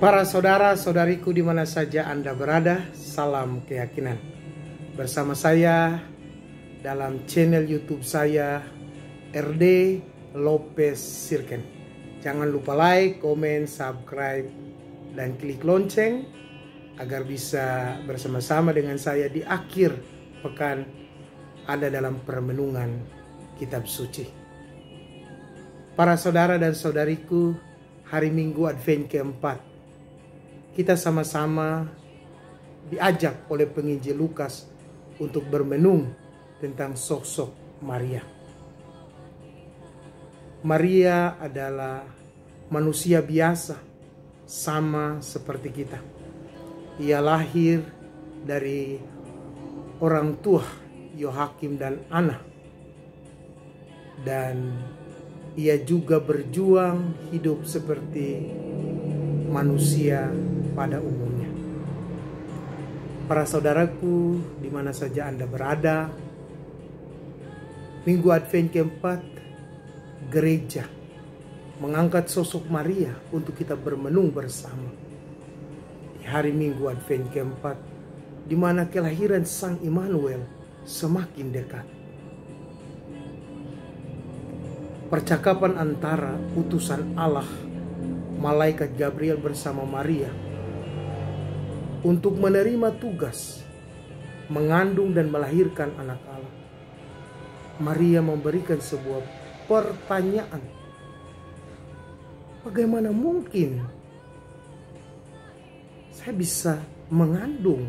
Para saudara-saudariku di mana saja Anda berada, salam keyakinan. Bersama saya dalam channel YouTube saya RD Lopez Sirken. Jangan lupa like, komen, subscribe, dan klik lonceng agar bisa bersama-sama dengan saya di akhir pekan ada dalam permenungan kitab suci. Para saudara dan saudariku, hari Minggu Advent keempat, kita sama-sama diajak oleh penginjil Lukas untuk bermenung tentang sosok Maria. Maria adalah manusia biasa, sama seperti kita. Ia lahir dari orang tua Yohakim dan Ana. Dan ia juga berjuang hidup seperti manusia pada umumnya. Para saudaraku, di mana saja Anda berada, Minggu Advent keempat, gereja mengangkat sosok Maria untuk kita bermenung bersama. Di hari Minggu Advent keempat, di mana kelahiran Sang Immanuel semakin dekat. Percakapan antara utusan Allah, malaikat Gabriel bersama Maria untuk menerima tugas mengandung dan melahirkan anak Allah. Maria memberikan sebuah pertanyaan. Bagaimana mungkin saya bisa mengandung?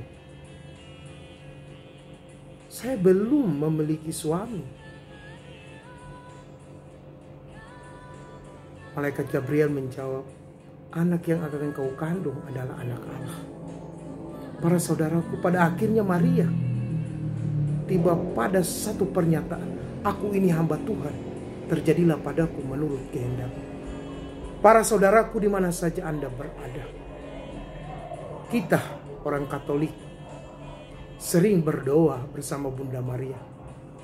Saya belum memiliki suami. Malaikat Gabriel menjawab, anak yang akan kau kandung adalah anak Allah. Para saudaraku, pada akhirnya Maria tiba pada satu pernyataan, aku ini hamba Tuhan, terjadilah padaku menurut kehendak. Para saudaraku di mana saja Anda berada. Kita orang Katolik sering berdoa bersama Bunda Maria.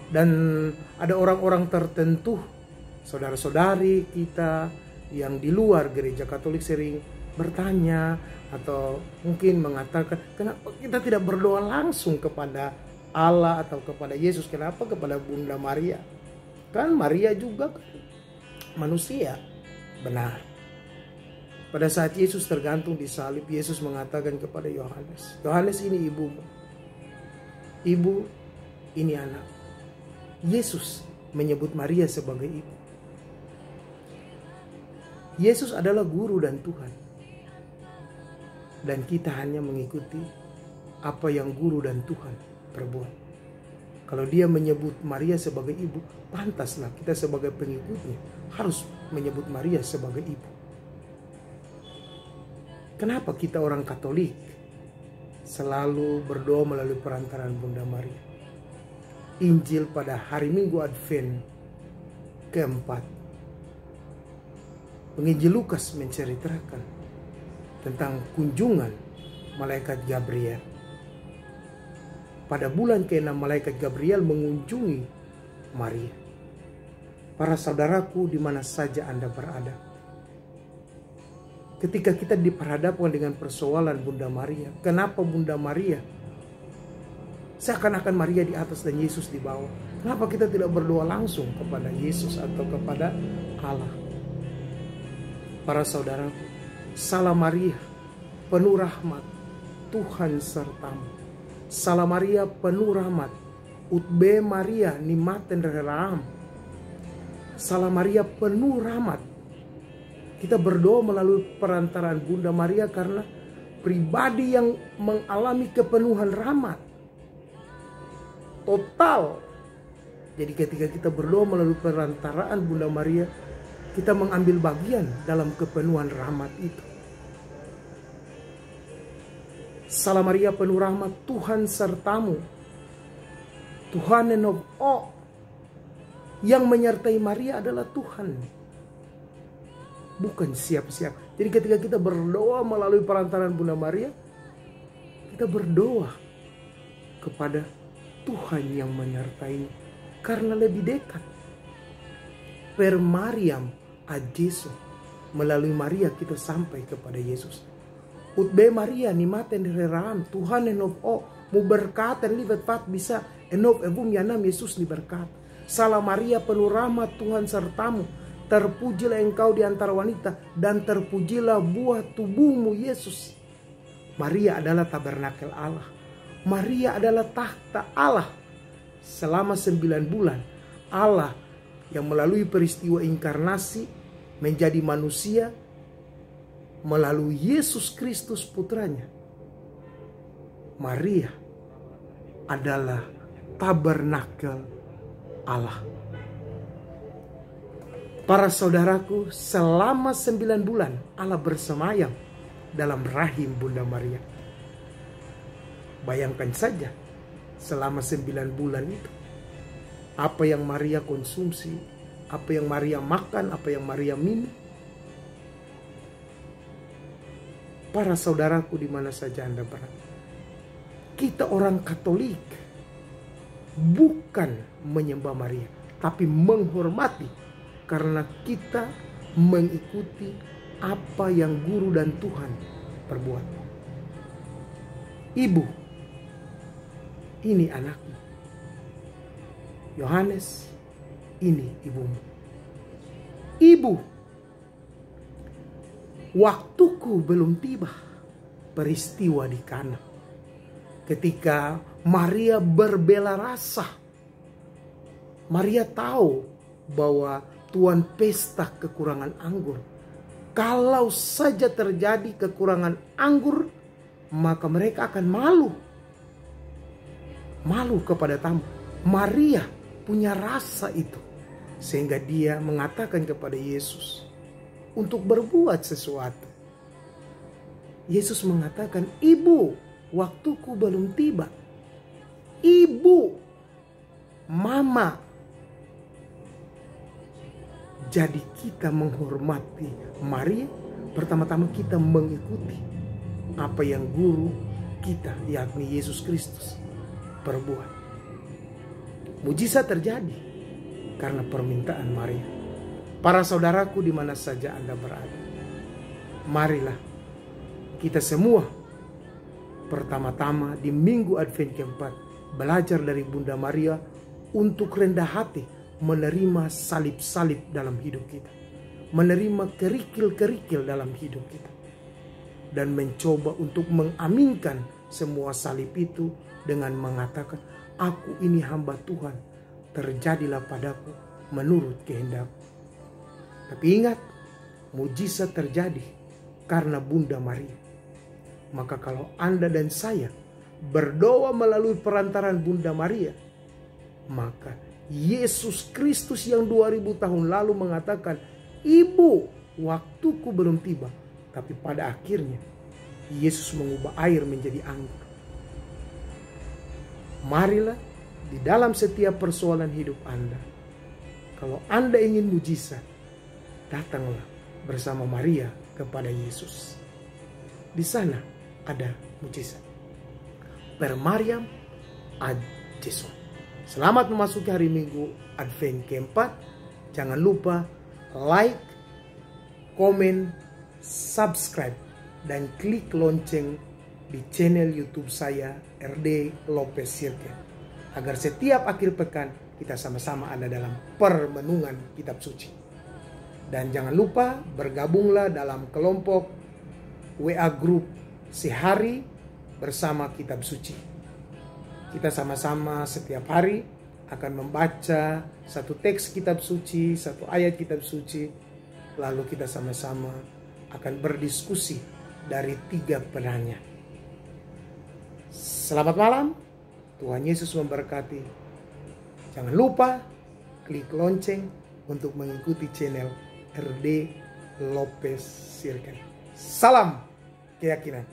Dan ada orang-orang tertentu saudara-saudari kita yang di luar gereja Katolik sering bertanya atau mungkin mengatakan kenapa kita tidak berdoa langsung kepada Allah atau kepada Yesus? Kenapa kepada Bunda Maria? Kan Maria juga manusia. Benar. Pada saat Yesus tergantung di salib Yesus mengatakan kepada Yohanes Yohanes ini ibumu. Ibu ini anak. Yesus menyebut Maria sebagai ibu. Yesus adalah guru dan Tuhan. Dan kita hanya mengikuti apa yang guru dan Tuhan perbuat. Kalau dia menyebut Maria sebagai ibu, pantaslah kita sebagai pengikutnya harus menyebut Maria sebagai ibu. Kenapa kita orang Katolik selalu berdoa melalui perantaran Bunda Maria? Injil pada hari Minggu Advent keempat Penginjil Lukas menceritakan tentang kunjungan malaikat Gabriel. Pada bulan ke-6 malaikat Gabriel mengunjungi Maria. Para saudaraku di mana saja Anda berada. Ketika kita diperhadapkan dengan persoalan Bunda Maria, kenapa Bunda Maria seakan-akan Maria di atas dan Yesus di bawah? Kenapa kita tidak berdoa langsung kepada Yesus atau kepada Allah? para saudara, salam Maria, penuh rahmat, Tuhan sertamu. Salam Maria, penuh rahmat, utbe Maria nimaten relam. Salam Maria, penuh rahmat. Kita berdoa melalui perantaran Bunda Maria karena pribadi yang mengalami kepenuhan rahmat. Total. Jadi ketika kita berdoa melalui perantaraan Bunda Maria, kita mengambil bagian dalam kepenuhan rahmat itu. Salam Maria penuh rahmat Tuhan sertamu. Tuhan enob oh yang menyertai Maria adalah Tuhan. Bukan siap-siap. Jadi ketika kita berdoa melalui perantaran Bunda Maria, kita berdoa kepada Tuhan yang menyertai karena lebih dekat. Per Mariam a Yesus. Melalui Maria kita sampai kepada Yesus. Utbe Maria ni maten ram Tuhan enov o mu berkata livet pat bisa enov ebum yanam Yesus ni berkat. Salah Maria penuh rahmat Tuhan sertamu. Terpujilah engkau di antara wanita dan terpujilah buah tubuhmu Yesus. Maria adalah tabernakel Allah. Maria adalah tahta Allah. Selama sembilan bulan Allah yang melalui peristiwa inkarnasi menjadi manusia melalui Yesus Kristus putranya. Maria adalah tabernakel Allah. Para saudaraku, selama sembilan bulan Allah bersemayam dalam rahim Bunda Maria. Bayangkan saja, selama sembilan bulan itu, apa yang Maria konsumsi, apa yang Maria makan, apa yang Maria minum, para saudaraku di mana saja Anda berada. Kita orang Katolik bukan menyembah Maria, tapi menghormati karena kita mengikuti apa yang guru dan Tuhan perbuat. Ibu, ini anakmu. Yohanes, ini ibumu. Ibu, waktuku belum tiba. Peristiwa di Kana. Ketika Maria berbela rasa. Maria tahu bahwa Tuhan pesta kekurangan anggur. Kalau saja terjadi kekurangan anggur, maka mereka akan malu. Malu kepada tamu. Maria punya rasa itu. Sehingga dia mengatakan kepada Yesus, untuk berbuat sesuatu. Yesus mengatakan, "Ibu, waktuku belum tiba." Ibu, mama. Jadi kita menghormati Maria, pertama-tama kita mengikuti apa yang guru kita, yakni Yesus Kristus, perbuat. Mujizat terjadi karena permintaan Maria. Para saudaraku di mana saja Anda berada. Marilah kita semua pertama-tama di minggu Advent keempat belajar dari Bunda Maria untuk rendah hati menerima salib-salib dalam hidup kita. Menerima kerikil-kerikil dalam hidup kita. Dan mencoba untuk mengaminkan semua salib itu dengan mengatakan, Aku ini hamba Tuhan, terjadilah padaku menurut kehendak tapi ingat, mujizat terjadi karena Bunda Maria. Maka kalau Anda dan saya berdoa melalui perantaran Bunda Maria, maka Yesus Kristus yang 2000 tahun lalu mengatakan, Ibu, waktuku belum tiba. Tapi pada akhirnya, Yesus mengubah air menjadi anggur. Marilah di dalam setiap persoalan hidup Anda. Kalau Anda ingin mujizat, datanglah bersama Maria kepada Yesus. Di sana ada mujizat. Per Mariam ad Yesus. Selamat memasuki hari Minggu Advent keempat. Jangan lupa like, komen, subscribe, dan klik lonceng di channel YouTube saya RD Lopez Sirke agar setiap akhir pekan kita sama-sama ada dalam permenungan kitab suci. Dan jangan lupa bergabunglah dalam kelompok WA Group sehari bersama kitab suci. Kita sama-sama setiap hari akan membaca satu teks kitab suci, satu ayat kitab suci. Lalu kita sama-sama akan berdiskusi dari tiga penanya. Selamat malam, Tuhan Yesus memberkati. Jangan lupa klik lonceng untuk mengikuti channel RD Lopez Sirken. Salam keyakinan.